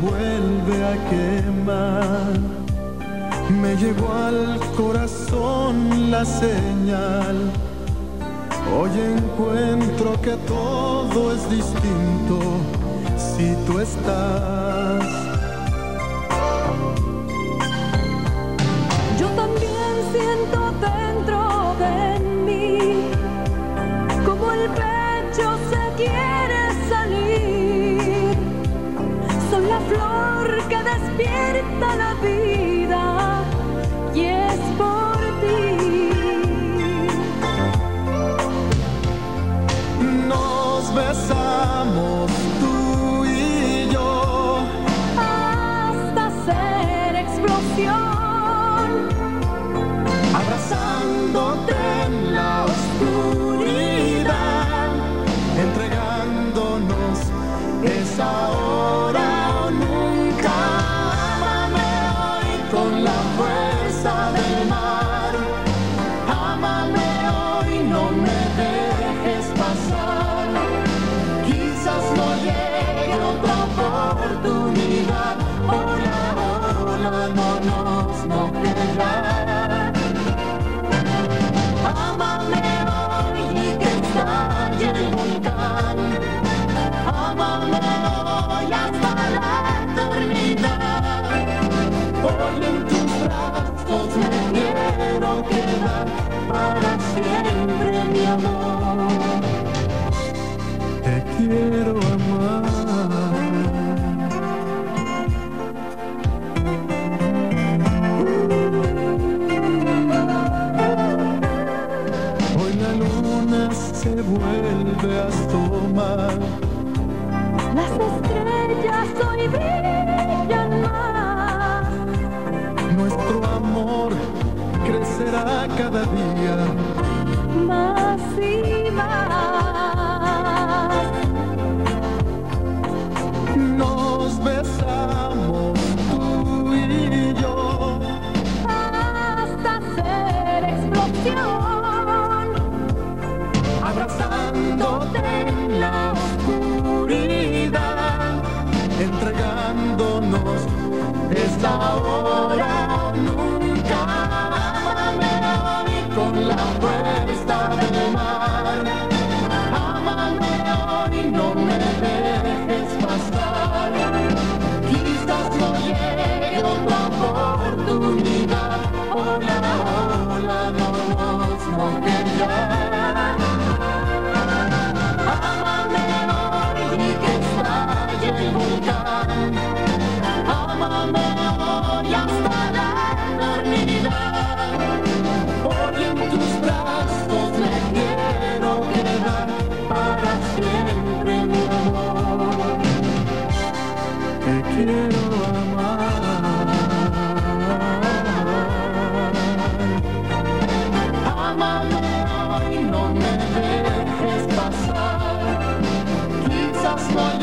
vuelve a quemar. Me llegó al corazón la señal. Hoy encuentro que todo es distinto si tú estás. La vida y es por ti. Nos besamos quiero amar. Hoy la luna se vuelve a asomar. Las estrellas hoy brillan más. Nuestro amor crecerá cada día. más y más. Abrazándote en la oscuridad, entregándonos esta hora nunca. Ámame hoy con la fuerza del mar, ámame hoy, no me nos moverá. Ámame hoy amar. Ámame hoy, no me dejes pasar. Quizás no